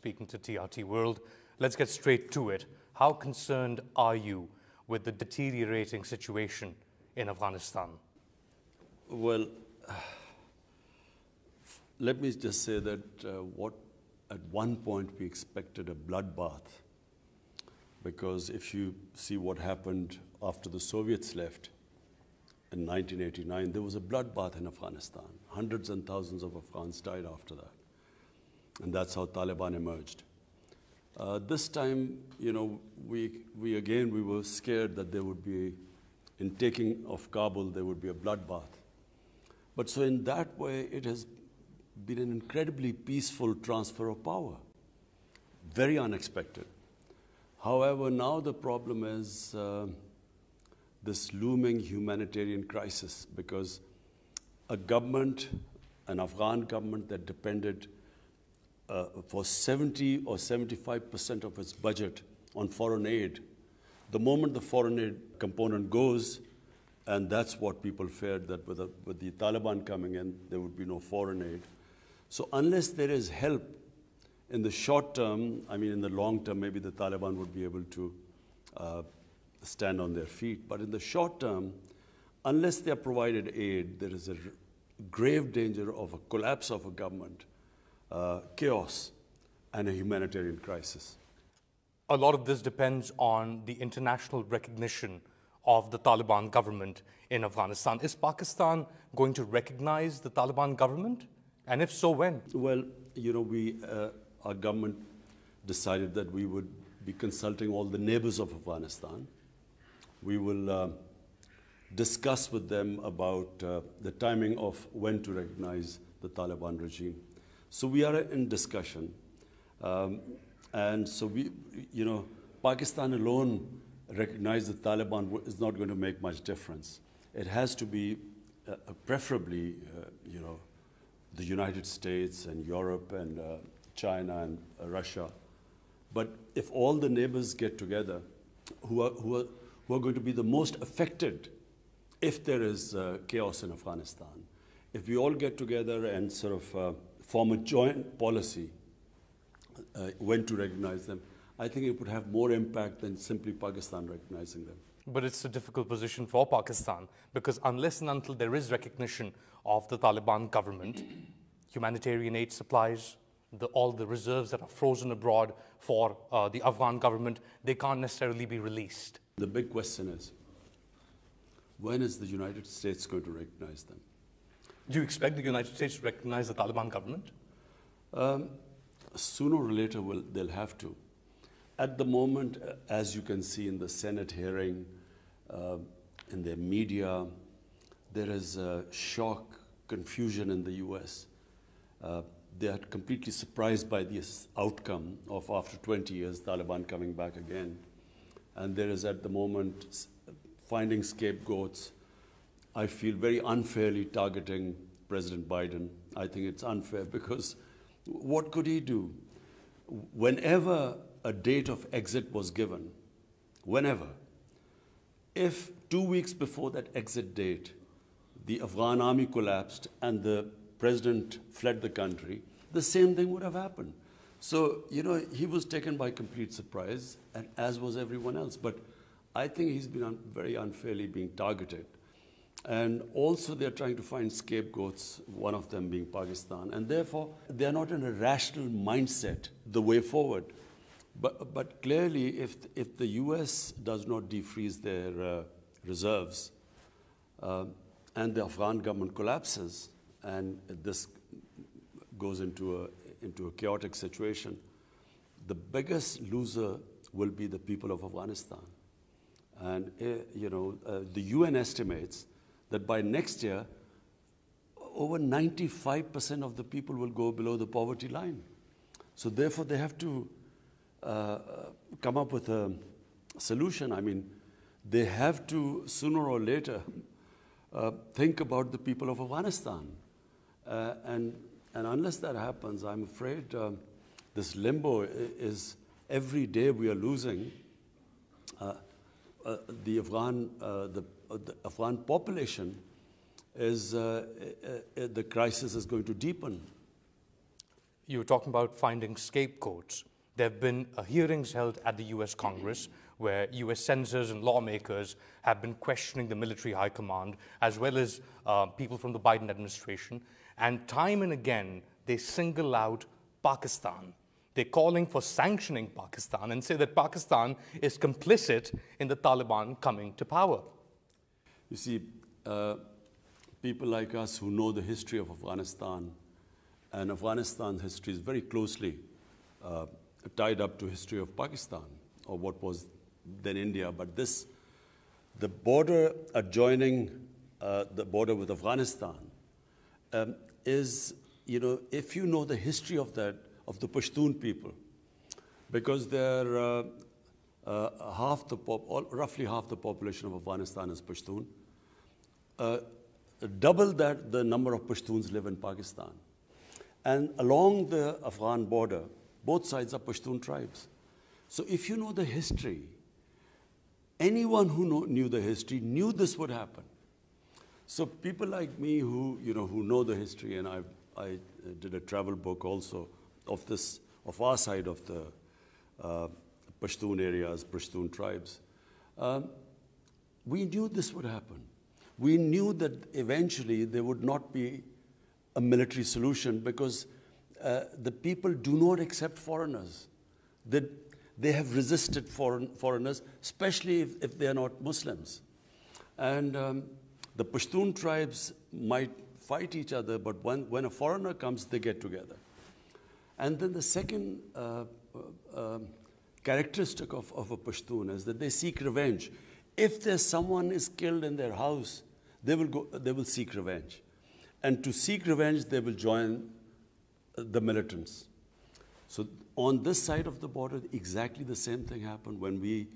speaking to TRT World. Let's get straight to it. How concerned are you with the deteriorating situation in Afghanistan? Well, let me just say that uh, what at one point we expected a bloodbath because if you see what happened after the Soviets left in 1989, there was a bloodbath in Afghanistan. Hundreds and thousands of Afghans died after that. And that's how Taliban emerged. Uh, this time, you know, we, we again, we were scared that there would be, in taking of Kabul, there would be a bloodbath. But so in that way, it has been an incredibly peaceful transfer of power. Very unexpected. However, now the problem is uh, this looming humanitarian crisis because a government, an Afghan government that depended uh, for 70 or 75 percent of its budget on foreign aid, the moment the foreign aid component goes, and that's what people feared that with, the, with the Taliban coming in, there would be no foreign aid. So unless there is help in the short term, I mean, in the long term, maybe the Taliban would be able to uh, stand on their feet. But in the short term, unless they are provided aid, there is a grave danger of a collapse of a government, uh, chaos, and a humanitarian crisis. A lot of this depends on the international recognition of the Taliban government in Afghanistan. Is Pakistan going to recognize the Taliban government? And if so, when? Well, you know, we, uh, our government decided that we would be consulting all the neighbors of Afghanistan. We will uh, discuss with them about uh, the timing of when to recognize the Taliban regime. So we are in discussion. Um, and so we, you know, Pakistan alone recognize the Taliban is not going to make much difference. It has to be uh, preferably, uh, you know, the United States and Europe and uh, China and uh, Russia. But if all the neighbors get together, who are, who, are, who are going to be the most affected if there is uh, chaos in Afghanistan, if we all get together and sort of uh, form a joint policy uh, when to recognize them, I think it would have more impact than simply Pakistan recognizing them. But it's a difficult position for Pakistan because unless and until there is recognition of the Taliban government, humanitarian aid supplies, the, all the reserves that are frozen abroad for uh, the Afghan government, they can't necessarily be released. The big question is, when is the United States going to recognize them? Do you expect the United States to recognize the Taliban government? Um, sooner or later, will, they'll have to. At the moment, uh, as you can see in the Senate hearing, uh, in the media, there is a shock, confusion in the US. Uh, they are completely surprised by this outcome of after 20 years, Taliban coming back again. And there is at the moment finding scapegoats. I feel very unfairly targeting President Biden. I think it's unfair because what could he do? Whenever a date of exit was given, whenever, if two weeks before that exit date, the Afghan army collapsed and the president fled the country, the same thing would have happened. So, you know, he was taken by complete surprise, and as was everyone else. But I think he's been un very unfairly being targeted. And also, they're trying to find scapegoats, one of them being Pakistan. And therefore, they're not in a rational mindset the way forward. But, but clearly, if, if the US does not defreeze their uh, reserves uh, and the Afghan government collapses and this goes into a, into a chaotic situation, the biggest loser will be the people of Afghanistan. And, uh, you know, uh, the UN estimates that by next year, over 95% of the people will go below the poverty line. So therefore, they have to uh, come up with a solution. I mean, they have to, sooner or later, uh, think about the people of Afghanistan. Uh, and, and unless that happens, I'm afraid um, this limbo is every day we are losing. Uh, uh, the Afghan, uh, the, the, Afghan population is, the crisis is going to deepen. you were talking about finding scapegoats. There have been uh, hearings held at the US Congress where US senators and lawmakers have been questioning the military high command, as well as uh, people from the Biden administration. And time and again, they single out Pakistan. They're calling for sanctioning Pakistan and say that Pakistan is complicit in the Taliban coming to power. You see, uh, people like us who know the history of Afghanistan, and Afghanistan's history is very closely uh, tied up to history of Pakistan, or what was then India. But this, the border adjoining uh, the border with Afghanistan, um, is, you know, if you know the history of that, of the Pashtun people, because they're uh, uh, half the pop, roughly half the population of Afghanistan is Pashtun. Uh, double that the number of Pashtuns live in Pakistan. And along the Afghan border, both sides are Pashtun tribes. So if you know the history, anyone who know, knew the history knew this would happen. So people like me who, you know, who know the history, and I, I did a travel book also of this, of our side of the uh, Pashtun areas, Pashtun tribes, um, we knew this would happen. We knew that eventually there would not be a military solution because uh, the people do not accept foreigners. They, they have resisted foreign, foreigners, especially if, if they are not Muslims. And um, the Pashtun tribes might fight each other, but when, when a foreigner comes, they get together. And then the second uh, uh, um, characteristic of, of a Pashtun is that they seek revenge. If there's someone is killed in their house, they will, go, they will seek revenge. And to seek revenge, they will join the militants. So on this side of the border, exactly the same thing happened when we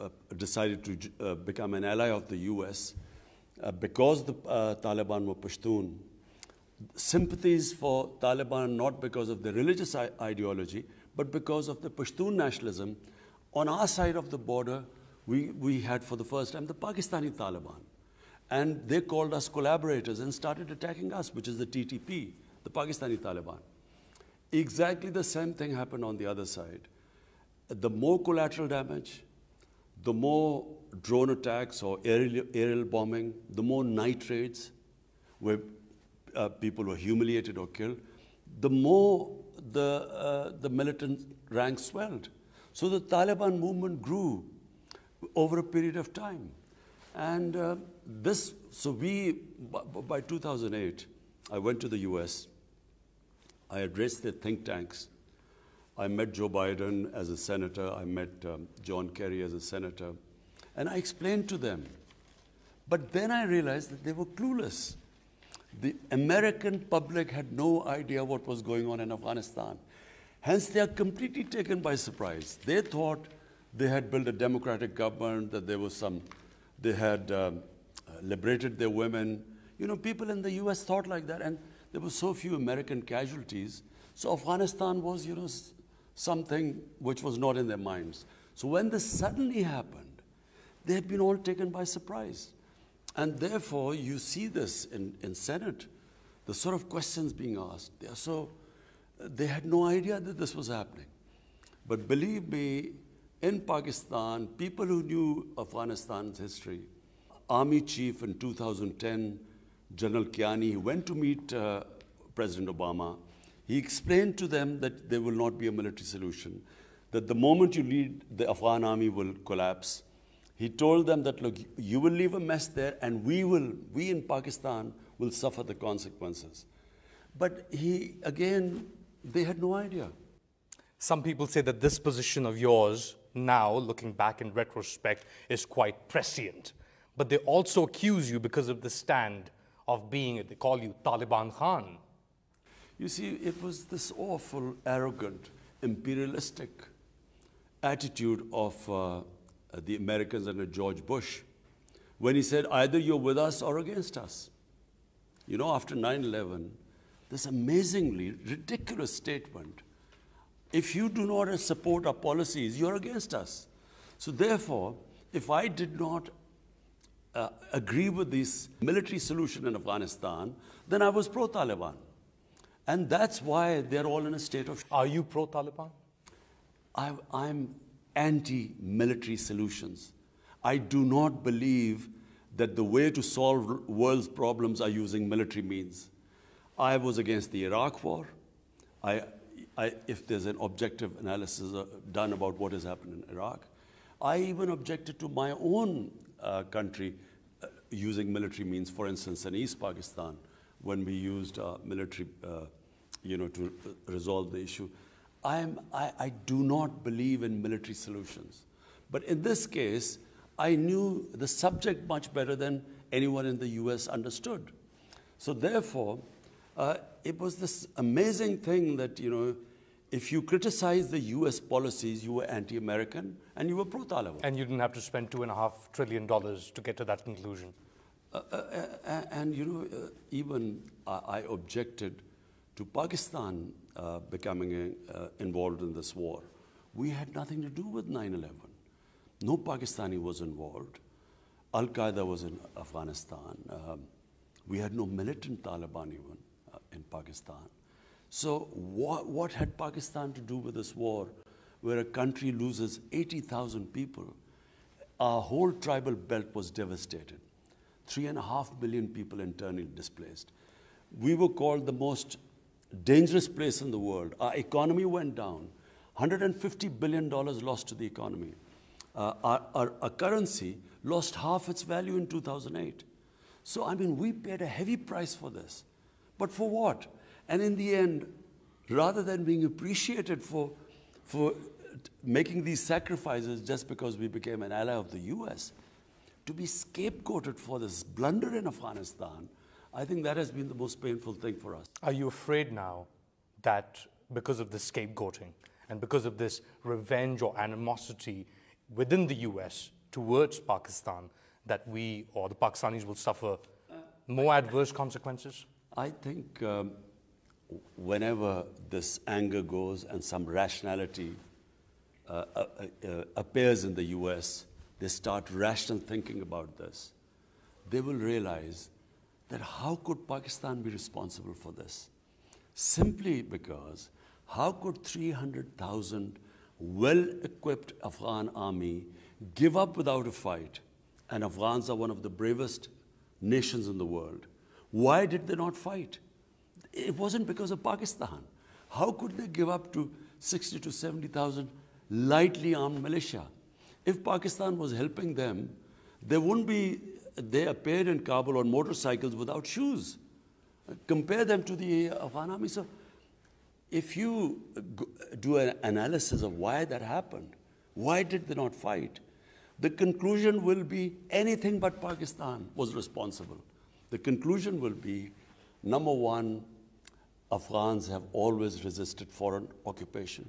uh, decided to uh, become an ally of the US. Uh, because the uh, Taliban were Pashtun, sympathies for Taliban not because of the religious ideology, but because of the Pashtun nationalism. On our side of the border, we, we had for the first time the Pakistani Taliban. And they called us collaborators and started attacking us, which is the TTP, the Pakistani Taliban. Exactly the same thing happened on the other side. The more collateral damage, the more drone attacks or aerial, aerial bombing, the more night raids where uh, people were humiliated or killed, the more the, uh, the militant ranks swelled. So the Taliban movement grew over a period of time. And uh, this, so we, by 2008, I went to the US. I addressed the think tanks. I met Joe Biden as a senator. I met um, John Kerry as a senator. And I explained to them. But then I realized that they were clueless. The American public had no idea what was going on in Afghanistan. Hence, they are completely taken by surprise. They thought they had built a democratic government, that there was some, they had um, liberated their women. You know, people in the US thought like that, and there were so few American casualties. So Afghanistan was, you know, something which was not in their minds. So when this suddenly happened, they had been all taken by surprise. And therefore, you see this in, in Senate, the sort of questions being asked. They are so, they had no idea that this was happening. But believe me, in Pakistan, people who knew Afghanistan's history, Army chief in 2010, General Kayani, went to meet uh, President Obama. He explained to them that there will not be a military solution, that the moment you lead, the Afghan army will collapse. He told them that, look, you will leave a mess there, and we will, we in Pakistan will suffer the consequences. But he, again, they had no idea. Some people say that this position of yours, now looking back in retrospect, is quite prescient but they also accuse you because of the stand of being, they call you Taliban Khan. You see, it was this awful, arrogant, imperialistic attitude of uh, the Americans under George Bush when he said, either you're with us or against us. You know, after 9 11, this amazingly ridiculous statement if you do not support our policies, you're against us. So, therefore, if I did not uh, agree with this military solution in Afghanistan, then I was pro Taliban. And that's why they're all in a state of. Are you pro Taliban? I, I'm anti military solutions. I do not believe that the way to solve world's problems are using military means. I was against the Iraq war. I, I, if there's an objective analysis uh, done about what has happened in Iraq, I even objected to my own uh, country uh, using military means, for instance, in East Pakistan, when we used uh, military, uh, you know, to resolve the issue. I'm, I, I do not believe in military solutions. But in this case, I knew the subject much better than anyone in the US understood. So therefore, uh, it was this amazing thing that, you know, if you criticize the US policies, you were anti American and you were pro Taliban. And you didn't have to spend two and a half trillion dollars to get to that conclusion. Uh, uh, uh and, you know, uh, even I, I, objected to Pakistan uh, becoming uh, involved in this war. We had nothing to do with 9 11. No Pakistani was involved. Al Qaeda was in Afghanistan. Um, we had no militant Taliban even in Pakistan. So, what, what had Pakistan to do with this war where a country loses 80,000 people? Our whole tribal belt was devastated. Three and a half million people internally displaced. We were called the most dangerous place in the world. Our economy went down. $150 billion lost to the economy. Uh, our, our, our currency lost half its value in 2008. So, I mean, we paid a heavy price for this. But for what? And in the end, rather than being appreciated for, for making these sacrifices just because we became an ally of the US, to be scapegoated for this blunder in Afghanistan, I think that has been the most painful thing for us. Are you afraid now that because of the scapegoating and because of this revenge or animosity within the US towards Pakistan, that we or the Pakistanis will suffer more adverse consequences? I think um, whenever this anger goes and some rationality uh, uh, uh, appears in the US, they start rational thinking about this. They will realize that how could Pakistan be responsible for this? Simply because how could 300,000 well-equipped Afghan army give up without a fight? And Afghans are one of the bravest nations in the world. Why did they not fight? It wasn't because of Pakistan. How could they give up to 60 to 70,000 lightly armed militia? If Pakistan was helping them, they wouldn't be, they appeared in Kabul on motorcycles without shoes. Compare them to the Afghan army. So if you do an analysis of why that happened, why did they not fight? The conclusion will be anything but Pakistan was responsible. The conclusion will be number one, Afghans have always resisted foreign occupation.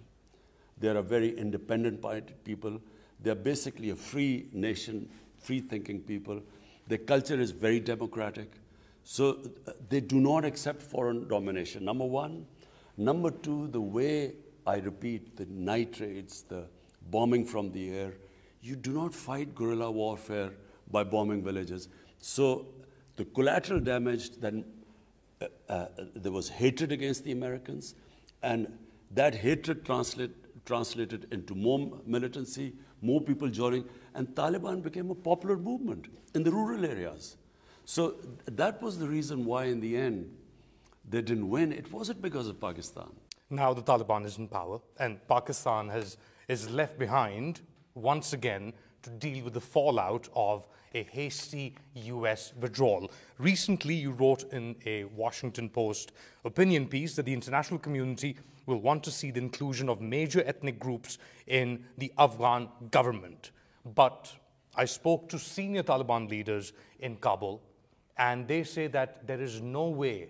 They're a very independent people. They're basically a free nation, free thinking people. Their culture is very democratic. So uh, they do not accept foreign domination, number one. Number two, the way I repeat, the night raids, the bombing from the air, you do not fight guerrilla warfare by bombing villages. So the collateral damage then uh, there was hatred against the Americans, and that hatred translate, translated into more militancy, more people joining, and Taliban became a popular movement in the rural areas. So that was the reason why, in the end, they didn't win. It wasn't because of Pakistan. Now the Taliban is in power, and Pakistan has, is left behind once again to deal with the fallout of a hasty US withdrawal. Recently, you wrote in a Washington Post opinion piece that the international community will want to see the inclusion of major ethnic groups in the Afghan government. But I spoke to senior Taliban leaders in Kabul, and they say that there is no way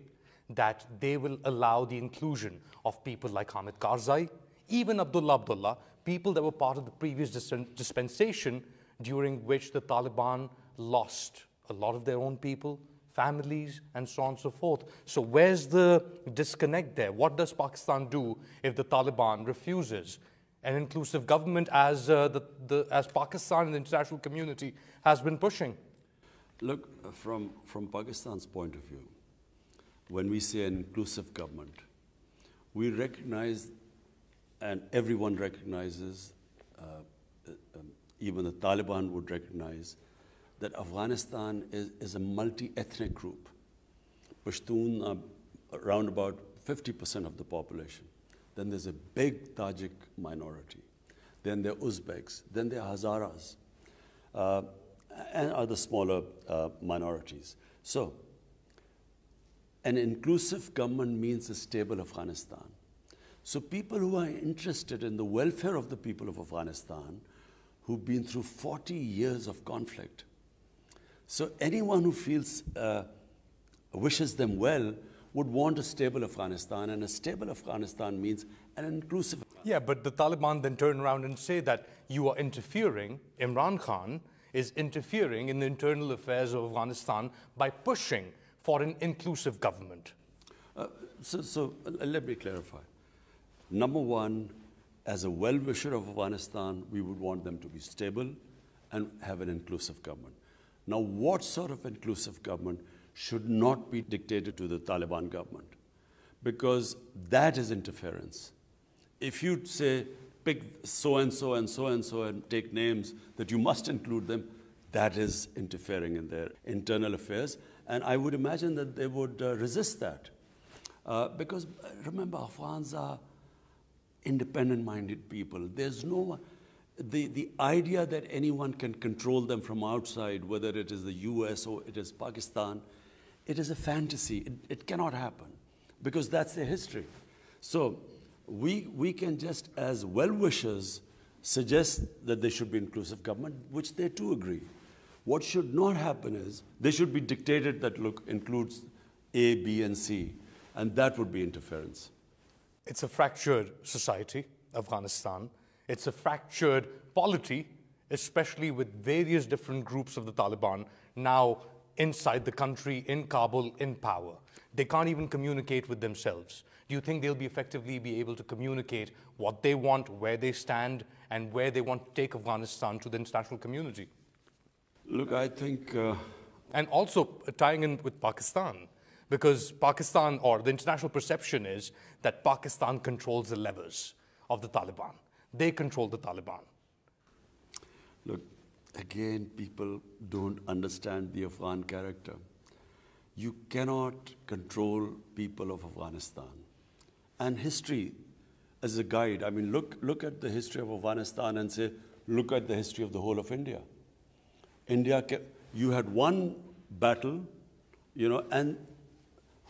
that they will allow the inclusion of people like Hamid Karzai, even Abdullah Abdullah, people that were part of the previous dispensation during which the Taliban lost a lot of their own people, families, and so on and so forth. So, where's the disconnect there? What does Pakistan do if the Taliban refuses an inclusive government as, uh, the, the, as Pakistan and the international community has been pushing? Look, from, from Pakistan's point of view, when we say an inclusive government, we recognize, and everyone recognizes, uh, even the Taliban would recognize, that Afghanistan is, is a multi ethnic group. Pashtun are around about 50% of the population. Then there's a big Tajik minority. Then there are Uzbeks. Then there are Hazaras. Uh, and other smaller uh, minorities. So, an inclusive government means a stable Afghanistan. So, people who are interested in the welfare of the people of Afghanistan, who've been through 40 years of conflict, so anyone who feels uh, wishes them well would want a stable Afghanistan, and a stable Afghanistan means an inclusive. Yeah, but the Taliban then turn around and say that you are interfering, Imran Khan is interfering in the internal affairs of Afghanistan by pushing for an inclusive government. Uh, so, so uh, let me clarify. Number one, as a well wisher of Afghanistan, we would want them to be stable and have an inclusive government. Now, what sort of inclusive government should not be dictated to the Taliban government because that is interference. If you say, pick so and so and so and so and take names that you must include them, that is interfering in their internal affairs. And I would imagine that they would uh, resist that. Uh, because uh, remember, Afghans are independent minded people. There's no, the, the idea that anyone can control them from outside, whether it is the US or it is Pakistan, it is a fantasy. It, it cannot happen because that's their history. So we, we can just, as well wishers, suggest that there should be inclusive government, which they too agree. What should not happen is they should be dictated that look includes A, B, and C, and that would be interference. It's a fractured society, Afghanistan. It's a fractured polity, especially with various different groups of the Taliban now inside the country, in Kabul, in power. They can't even communicate with themselves. Do you think they'll be effectively be able to communicate what they want, where they stand, and where they want to take Afghanistan to the international community? Look, I think. Uh... And also uh, tying in with Pakistan, because Pakistan, or the international perception is that Pakistan controls the levers of the Taliban. They control the Taliban. Look, again, people don't understand the Afghan character. You cannot control people of Afghanistan. And history as a guide, I mean, look, look at the history of Afghanistan and say, look at the history of the whole of India. India, you had one battle, you know, and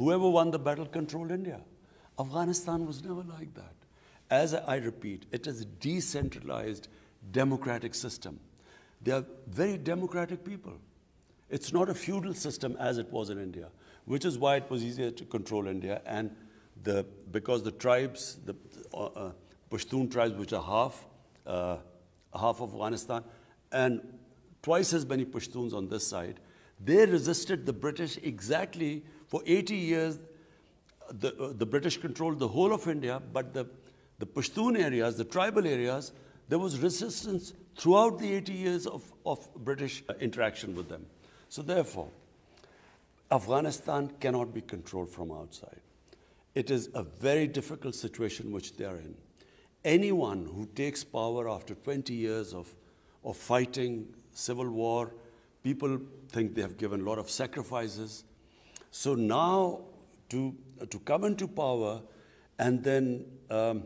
whoever won the battle controlled India. Afghanistan was never like that. As I repeat, it is a decentralized democratic system. They are very democratic people. It's not a feudal system as it was in India, which is why it was easier to control India. And the, because the tribes, the uh, uh, Pashtun tribes, which are half, uh, half of Afghanistan, and twice as many Pashtuns on this side, they resisted the British exactly for 80 years. The, uh, the British controlled the whole of India, but the, the Pashtun areas, the tribal areas, there was resistance throughout the 80 years of, of British interaction with them. So, therefore, Afghanistan cannot be controlled from outside. It is a very difficult situation which they are in. Anyone who takes power after 20 years of, of fighting, civil war, people think they have given a lot of sacrifices. So now to, to come into power and then um,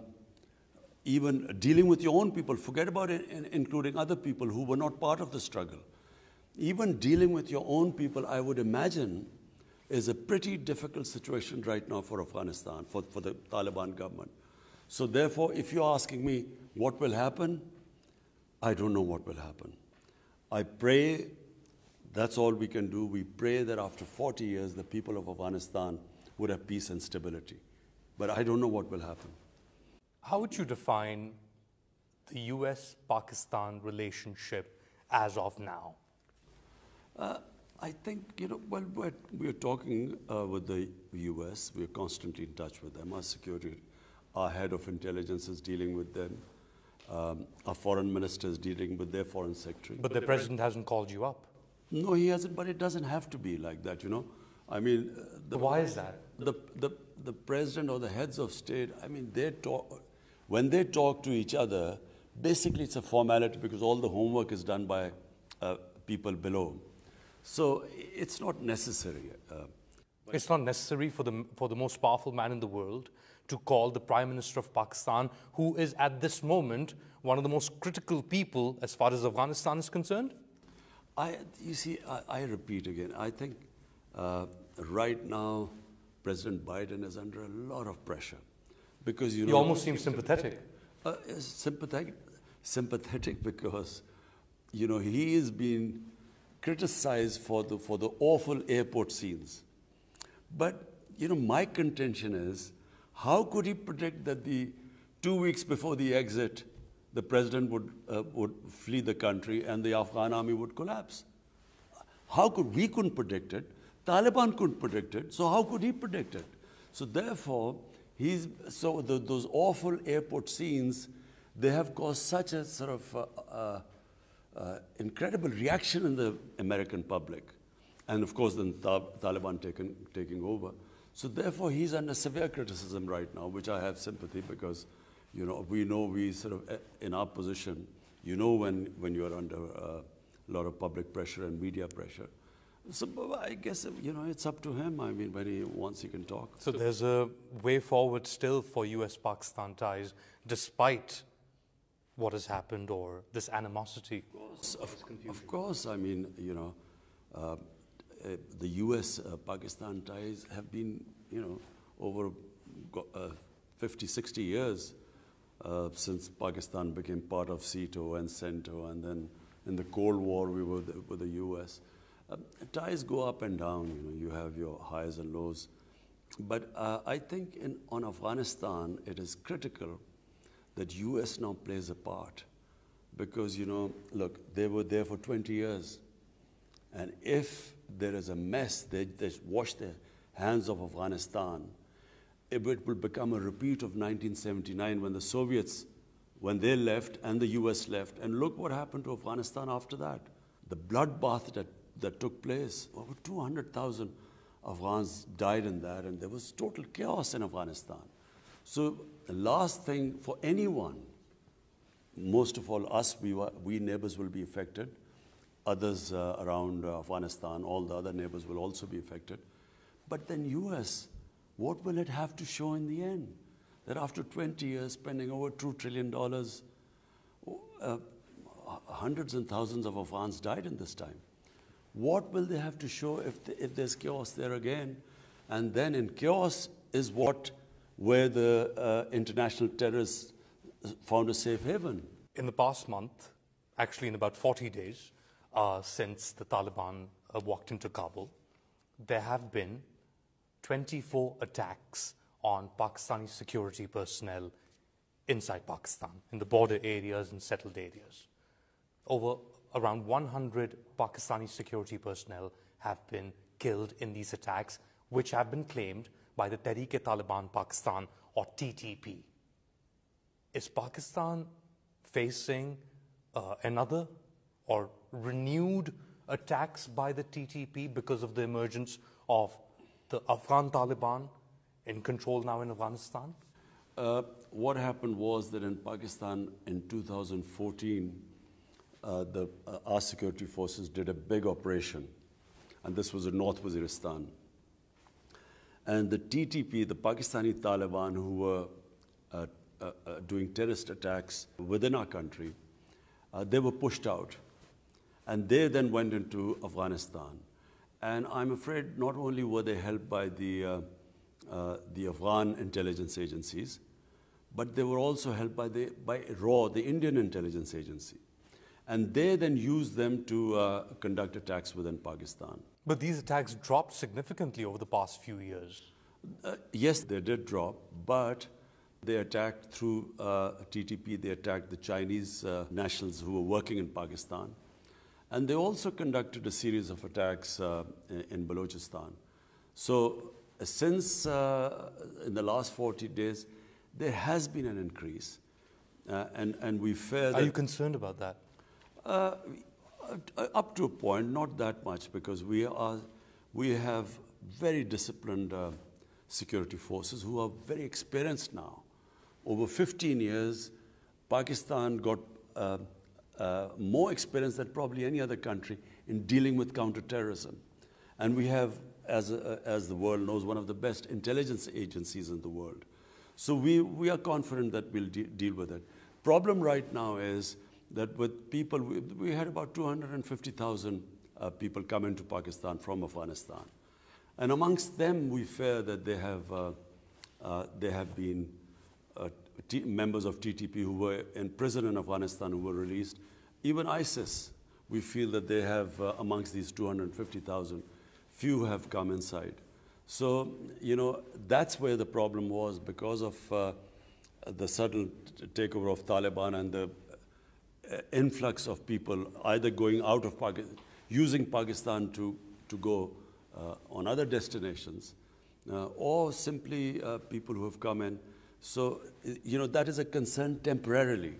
even dealing with your own people, forget about it, including other people who were not part of the struggle. Even dealing with your own people, I would imagine, is a pretty difficult situation right now for Afghanistan, for, for the Taliban government. So, therefore, if you're asking me what will happen, I don't know what will happen. I pray that's all we can do. We pray that after 40 years, the people of Afghanistan would have peace and stability. But I don't know what will happen. How would you define the US Pakistan relationship as of now? Uh, I think, you know, well, we're, we're talking uh, with the US. We're constantly in touch with them. Our security, our head of intelligence is dealing with them. Um, our foreign minister is dealing with their foreign secretary. But, but the president hasn't called you up. No, he hasn't, but it doesn't have to be like that, you know. I mean, uh, the, why is that? The, the, the president or the heads of state, I mean, they talk, when they talk to each other, basically it's a formality because all the homework is done by uh, people below. So it's not necessary. Uh, it's not necessary for the, for the most powerful man in the world to call the Prime Minister of Pakistan, who is at this moment one of the most critical people as far as Afghanistan is concerned? I, you see, I, I repeat again, I think uh, right now President Biden is under a lot of pressure because you know. Almost seem sympathetic. Uh, sympathetic, sympathetic because you know he is being criticized for the for the awful airport scenes. But you know, my contention is, how could he predict that the two weeks before the exit, the president would uh, would flee the country and the Afghan army would collapse? How could we couldn't predict it? Taliban couldn't predict it. So how could he predict it? So therefore, he's so the, those awful airport scenes, they have caused such a sort of uh, uh, uh incredible reaction in the American public and of course then Taliban taken, taking over. So therefore, he's under severe criticism right now, which I have sympathy because, you know, we know we sort of eh, in our position, you know, when when you are under uh, a lot of public pressure and media pressure. So I guess you know it's up to him. I mean, when he wants, he can talk. So there's a way forward still for U.S.-Pakistan ties, despite what has happened or this animosity. Of course, of, of course I mean, you know. Uh, uh, the US-Pakistan uh, ties have been, you know, over uh, 50, 60 years since Pakistan became part of SEATO and CENTO, and then in the Cold War we were the, with the US. ties go up and down, you know, you have your highs and lows. But uh, I think in, on Afghanistan, it is critical that U.S. now plays a part. Because, you know, look, they were there for 20 years. And if there is a mess, they wash their hands of Afghanistan, it will become a repeat of 1979 when the Soviets, when they left and the US left. And look what happened to Afghanistan after that. The bloodbath that, that took place, over 200,000 Afghans died in that, and there was total chaos in Afghanistan. So the last thing for anyone, most of all us, we, were, we neighbors will be affected, others uh, around uh, Afghanistan, all the other neighbors will also be affected. But then US, what will it have to show in the end? That after 20 years, spending over $2 trillion, uh, hundreds and thousands of Afghans died in this time. What will they have to show if, the, if there's chaos there again? And then in chaos is what, where the uh, international terrorists found a safe haven. In the past month, actually in about 40 days, uh, since the Taliban uh, walked into Kabul, there have been 24 attacks on Pakistani security personnel inside Pakistan, in the border areas and settled areas. Over around 100 Pakistani security personnel have been killed in these attacks, which have been claimed by the Tehreek-e-Taliban Pakistan, or TTP. Is Pakistan facing uh, another or renewed attacks by the TTP because of the emergence of the Afghan Taliban in control now in Afghanistan? Uh, what happened was that in Pakistan in 2014, uh, the, uh, our security forces did a big operation, and this was in North Waziristan. And the TTP, the Pakistani Taliban, who were uh, uh, uh, doing terrorist attacks within our country, they were pushed out. And they then went into Afghanistan. And I'm afraid not only were they helped by the, uh, uh, the Afghan intelligence agencies, but they were also helped by, the, by RAW, the Indian intelligence agency. And they then used them to uh, conduct attacks within Pakistan. But these attacks dropped significantly over the past few years. Uh, yes, they did drop, but they attacked through uh, TTP, they attacked the Chinese uh, nationals who were working in Pakistan. And they also conducted a series of attacks uh, in Balochistan. So since uh, in the last 40 days, there has been an increase. Uh, and, and we fear Are you concerned about that? Uh, up to a point, not that much, because we, are, we have very disciplined uh, security forces who are very experienced now. Over 15 years, Pakistan got uh, uh, more experience than probably any other country in dealing with counterterrorism. And we have, as, a, as the world knows, one of the best intelligence agencies in the world. So we, we are confident that we'll de deal with it. Problem right now is that with people, we, we had about 250,000 uh, people come into Pakistan from Afghanistan. And amongst them, we fear that they have, uh, uh, they have been uh, members of TTP who were in prison in Afghanistan who were released. Even ISIS, we feel that they have, uh, amongst these 250,000, few have come inside. So, you know, that's where the problem was because of uh, the sudden takeover of Taliban and the uh, influx of people either going out of Pakistan, using Pakistan to, to go uh, on other destinations, uh, or simply uh, people who have come in. So, you know, that is a concern temporarily.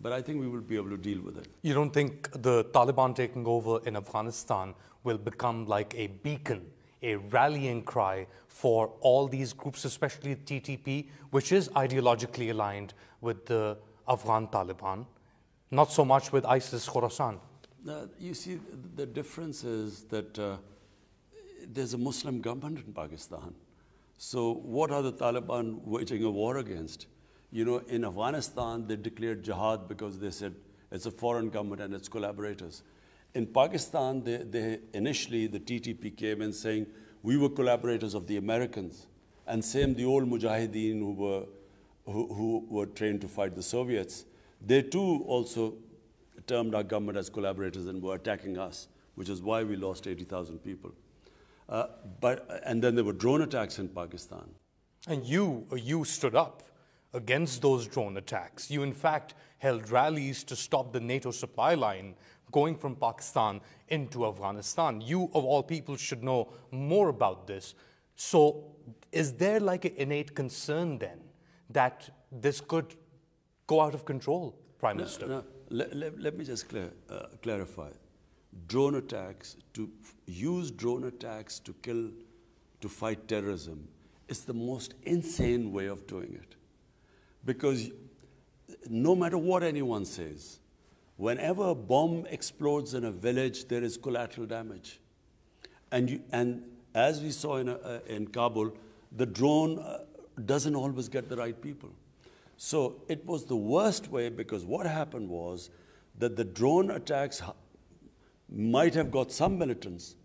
But I think we will be able to deal with it. You don't think the Taliban taking over in Afghanistan will become like a beacon a rallying cry for all these groups, especially TTP, which is ideologically aligned with the Afghan Taliban, not so much with ISIS Khorasan. Uh, you see, the difference is that uh, there's a Muslim government in Pakistan. So, what are the Taliban waging a war against? You know, in Afghanistan, they declared jihad because they said it's a foreign government and its collaborators. In Pakistan, they, they, initially the TTP came in saying, we were collaborators of the Americans. And same the old Mujahideen who were, who, who were trained to fight the Soviets. They too also termed our government as collaborators and were attacking us, which is why we lost 80,000 people. Uh, but, and then there were drone attacks in Pakistan. And you, you stood up against those drone attacks. You, in fact, held rallies to stop the NATO supply line going from Pakistan into Afghanistan. You, of all people, should know more about this. So, is there like an innate concern then that this could go out of control, Prime no, Minister? No. Let, let, let, me just clear, uh, clarify. Drone attacks, to use drone attacks to kill, to fight terrorism, is the most insane way of doing it. Because no matter what anyone says, whenever a bomb explodes in a village, there is collateral damage. And, you, and as we saw in, a, uh, in Kabul, the drone uh, doesn't always get the right people. So it was the worst way because what happened was that the drone attacks might have got some militants,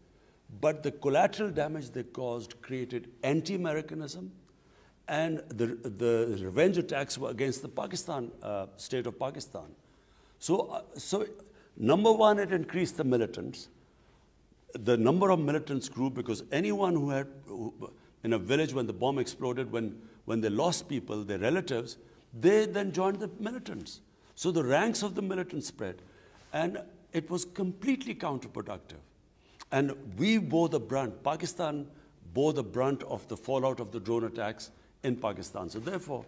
but the collateral damage they caused created anti-Americanism, and the, the revenge attacks were against the Pakistan, uh, state of Pakistan. So, uh, so number one, it increased the militants. The number of militants grew because anyone who had, who, in a village when the bomb exploded, when, when they lost people, their relatives, they then joined the militants. So the ranks of the militants spread. And it was completely counterproductive. And we bore the brunt, Pakistan bore the brunt of the fallout of the drone attacks in Pakistan. So therefore,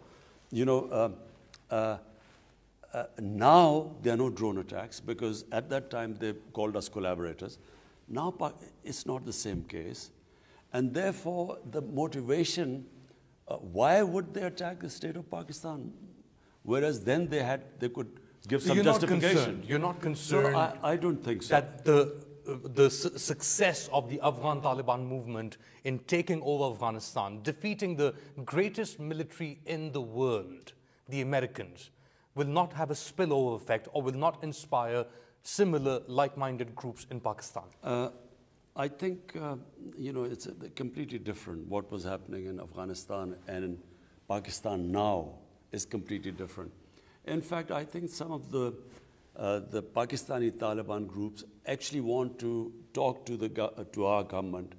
you know, uh, uh, uh, now there are no drone attacks because at that time they called us collaborators. Now it's not the same case. And therefore, the motivation uh, why would they attack the state of Pakistan? Whereas then they had, they could give some You're justification. Not concerned. You're not concerned. No, I, I don't think so. That the the su success of the Afghan Taliban movement in taking over Afghanistan, defeating the greatest military in the world, the Americans, will not have a spillover effect or will not inspire similar like-minded groups in Pakistan? Uh, I think, uh, you know, it's completely different. What was happening in Afghanistan and in Pakistan now is completely different. In fact, I think some of the, uh, the Pakistani Taliban groups actually want to talk to, the, to our government,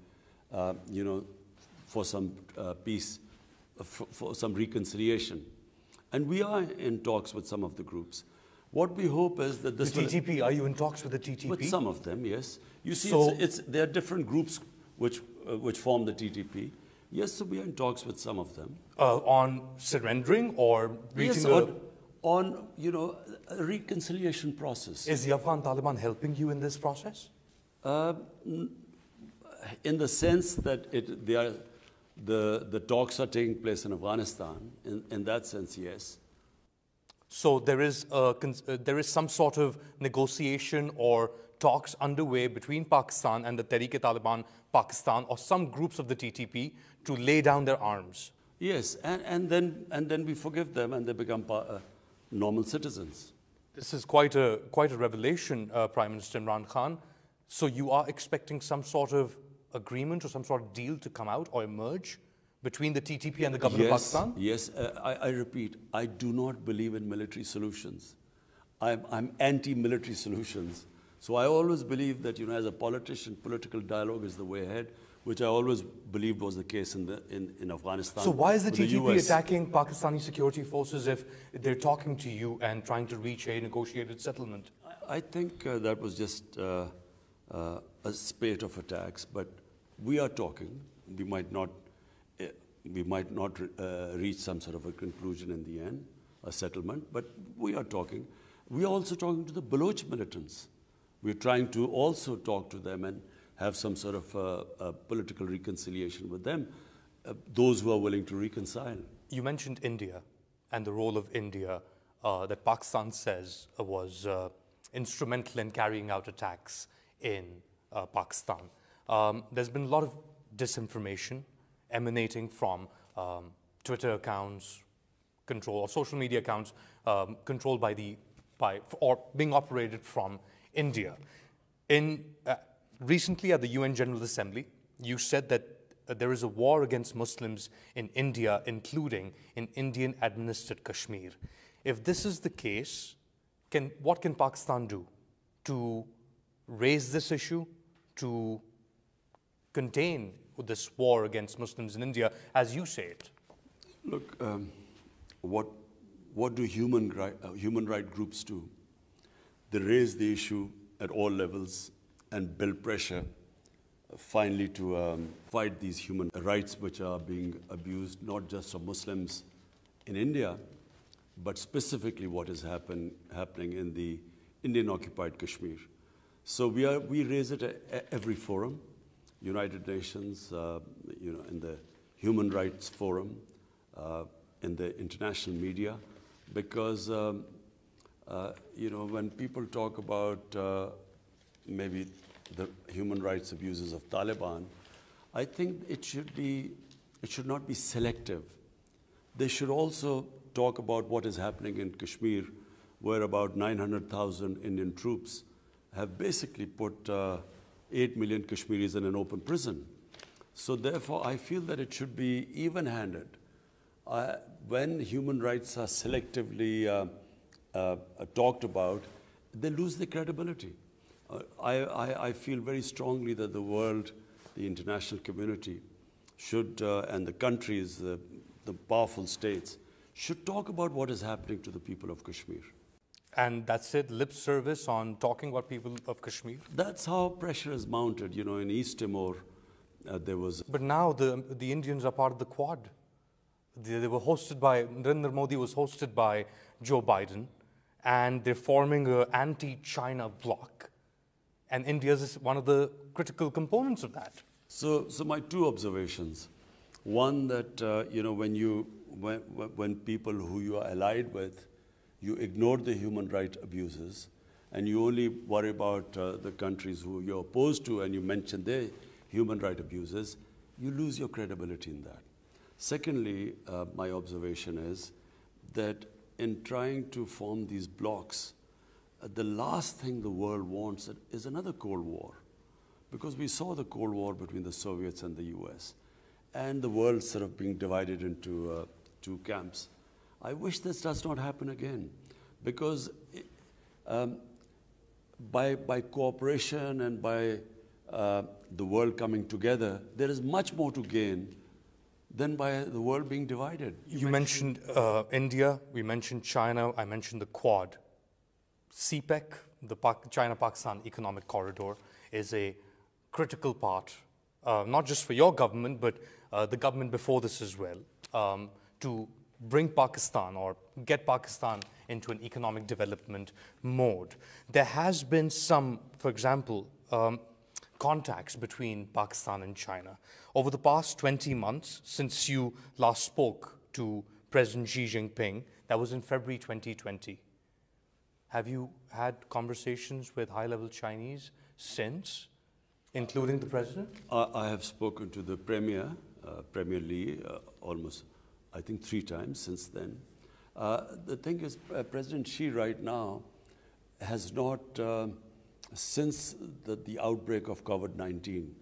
uh, you know, for some uh, peace, for, for some reconciliation. And we are in talks with some of the groups. What we hope is that this the TTP. Are you in talks with the TTP? With some of them, yes. You see, so, it's, it's, there are different groups which uh, which form the TTP. Yes, so we are in talks with some of them. Uh, on surrendering or reaching yes, on, on, you know a reconciliation process. Is the Afghan Taliban helping you in this process? Uh, in the sense that it, they are The, the talks are taking place in Afghanistan. In, in that sense, yes. So there is, a, uh, there is some sort of negotiation or talks underway between Pakistan and the Tehrik-e-Taliban Pakistan or some groups of the TTP to lay down their arms. Yes, and, and, then, and then we forgive them and they become uh, normal citizens. This is quite a, quite a revelation, uh, Prime Minister Imran Khan. So you are expecting some sort of agreement or some sort of deal to come out or emerge between the TTP and the government yes, of Pakistan? Yes, uh, I, I, repeat, I do not believe in military solutions. I'm, I'm anti-military solutions. So I always believe that, you know, as a politician, political dialogue is the way ahead, which I always believed was the case in, the, in, in Afghanistan. So why is the TTP the attacking Pakistani security forces if they're talking to you and trying to reach a negotiated settlement? I, think uh, that was just uh, uh, a spate of attacks, but we are talking. We might not, uh, we might not uh, reach some sort of a conclusion in the end, a settlement, but we are talking. We are also talking to the Baloch militants. We're trying to also talk to them and have some sort of uh, political reconciliation with them, uh, those who are willing to reconcile. You mentioned India and the role of India uh, that Pakistan says was uh, instrumental in carrying out attacks in Pakistan. Um, there's been a lot of disinformation emanating from um, Twitter accounts, control or social media accounts um, controlled by the by or being operated from India. In recently at the UN General Assembly, you said that uh, there is a war against Muslims in India, including in Indian administered Kashmir. If this is the case, can, what can Pakistan do to raise this issue, to contain this war against Muslims in India, as you say it? Look, um, what, what do human, right, uh, human rights groups do? They raise the issue at all levels and build pressure finally to um, fight these human rights which are being abused, not just of Muslims in India, but specifically what is happen, happening in the Indian occupied Kashmir. So we, are, we raise it at every forum, United Nations, uh, you know, in the Human Rights Forum, uh, in the international media, because um, uh, you know, when people talk about uh, maybe the human rights abuses of Taliban, I think it should be, it should not be selective. They should also talk about what is happening in Kashmir, where about 900,000 Indian troops have basically put uh, 8 million Kashmiris in an open prison. So therefore, I feel that it should be even-handed. Uh, when human rights are selectively uh, uh, talked about, they lose their credibility. I, I, I, feel very strongly that the world, the international community, should, uh, and the countries, the, the powerful states, should talk about what is happening to the people of Kashmir. And that's it, lip service on talking about people of Kashmir? That's how pressure is mounted. You know, in East Timor, uh, there was. But now the, the Indians are part of the Quad. They, they were hosted by, Narendra Modi was hosted by Joe Biden and they're forming an anti-China bloc. And India is one of the critical components of that. So, so my two observations. One, that uh, you know, when, you, when, when people who you are allied with, you ignore the human rights abuses, and you only worry about uh, the countries who you're opposed to, and you mention their human rights abuses, you lose your credibility in that. Secondly, uh, my observation is that in trying to form these blocs, the last thing the world wants is another Cold War. Because we saw the Cold War between the Soviets and the US, and the world sort of being divided into uh, two camps. I wish this does not happen again, because um, by, by cooperation and by uh, the world coming together, there is much more to gain than by the world being divided. You, you mentioned, mentioned uh, India, we mentioned China, I mentioned the Quad. CPEC, the China Pakistan Economic Corridor, is a critical part, uh, not just for your government, but uh, the government before this as well, um, to bring Pakistan or get Pakistan into an economic development mode. There has been some, for example, um, contacts between Pakistan and China. Over the past 20 months, since you last spoke to President Xi Jinping, that was in February 2020. Have you had conversations with high level Chinese since, including the president? I, I have spoken to the Premier, uh, Premier Li, uh, almost, I think, three times since then. Uh, the thing is, uh, President Xi right now has not, uh, since the, the outbreak of COVID 19,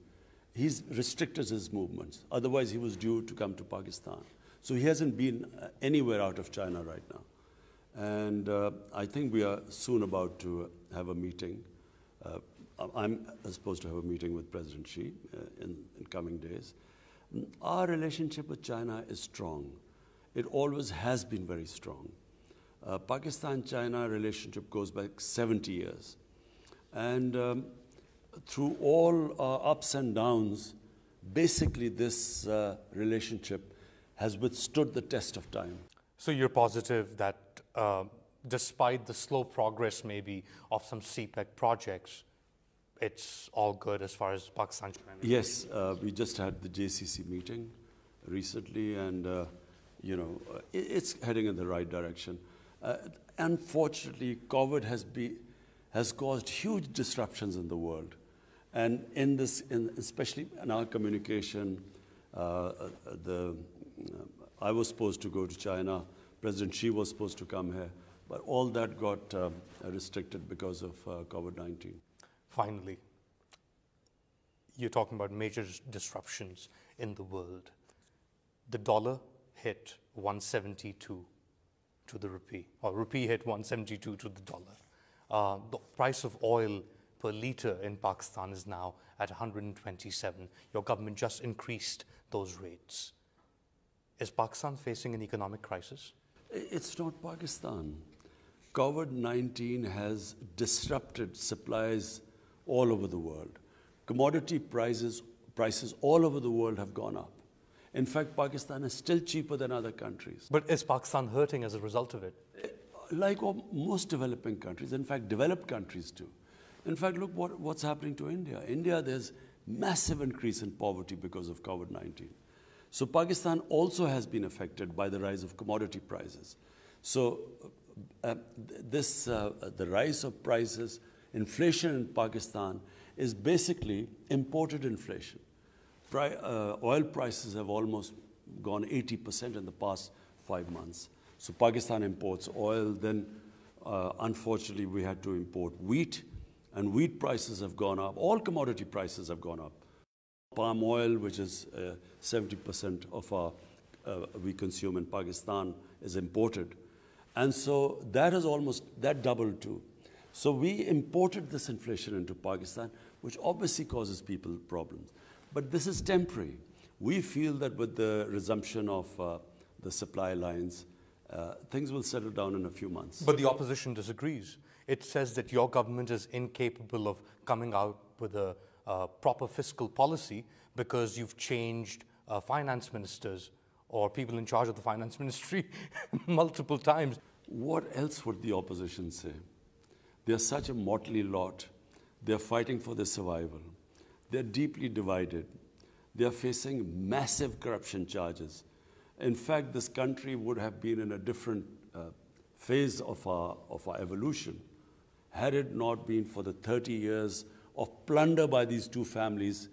he's restricted his movements. Otherwise, he was due to come to Pakistan. So he hasn't been uh, anywhere out of China right now. And uh, I think we are soon about to have a meeting. Uh, I'm supposed to have a meeting with President Xi uh, in, in coming days. Our relationship with China is strong. It always has been very strong. Uh, Pakistan-China relationship goes back 70 years. And um, through all uh, ups and downs, basically this uh, relationship has withstood the test of time. So you're positive that despite the slow progress maybe of some CPEC projects, it's all good as far as Pakistan China? Yes, uh, we just had the JCC meeting recently, and uh, you know, it's heading in the right direction. Uh, unfortunately, COVID has, be, has caused huge disruptions in the world. And in this, in, especially in our communication, uh, uh the, I was supposed to go to China, President Xi was supposed to come here, but all that got uh, restricted because of COVID 19. Finally, you're talking about major disruptions in the world. The dollar hit 172 to the rupee, or rupee hit 172 to the dollar. Uh, the price of oil per liter in Pakistan is now at 127. Your government just increased those rates. Is Pakistan facing an economic crisis? It's not Pakistan. COVID 19 has disrupted supplies all over the world. Commodity prices, prices all over the world have gone up. In fact, Pakistan is still cheaper than other countries. But is Pakistan hurting as a result of it? Eh, like most developing countries, in fact, developed countries too. In fact, look what, what's happening to India. India, there's massive increase in poverty because of COVID 19. So Pakistan also has been affected by the rise of commodity prices. So uh, this, uh, the rise of prices, inflation in Pakistan is basically imported inflation. Pri uh, oil prices have almost gone 80% in the past five months. So Pakistan imports oil. Then, uh, unfortunately, we had to import wheat, and wheat prices have gone up. All commodity prices have gone up. Palm oil, which is 70% uh, of our uh, we consume in Pakistan, is imported, and so that has almost that doubled too. So we imported this inflation into Pakistan, which obviously causes people problems. But this is temporary. We feel that with the resumption of uh, the supply lines, uh, things will settle down in a few months. But the opposition disagrees. It says that your government is incapable of coming out with a uh, proper fiscal policy because you've changed uh, finance ministers or people in charge of the finance ministry multiple times. What else would the opposition say? They're such a motley lot. They're fighting for their survival. They're deeply divided. They're facing massive corruption charges. In fact, this country would have been in a different uh, phase of our, of our evolution had it not been for the 30 years of plunder by these two families.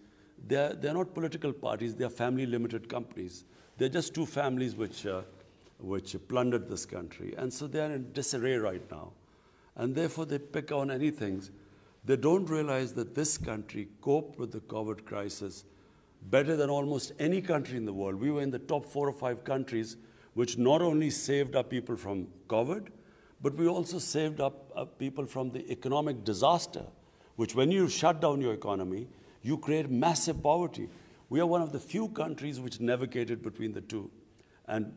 They're, they're not political parties, they're family limited companies. They're just two families which, uh, which plundered this country. And so they're in disarray right now. And therefore, they pick on anything they don't realize that this country coped with the COVID crisis better than almost any country in the world. We were in the top four or five countries which not only saved our people from COVID, but we also saved up, up people from the economic disaster, which when you shut down your economy, you create massive poverty. We are one of the few countries which navigated between the two. And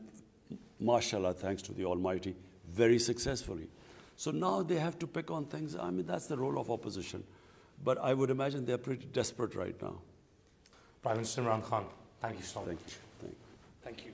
mashallah, thanks to the Almighty, very successfully. So now they have to pick on things. I mean, that's the role of opposition. But I would imagine they're pretty desperate right now. Prime Minister Imran Khan, thank you so thank much. You. Thank you. Thank you.